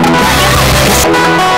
Gracias.